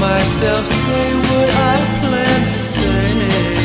Myself say what I plan to say.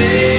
day.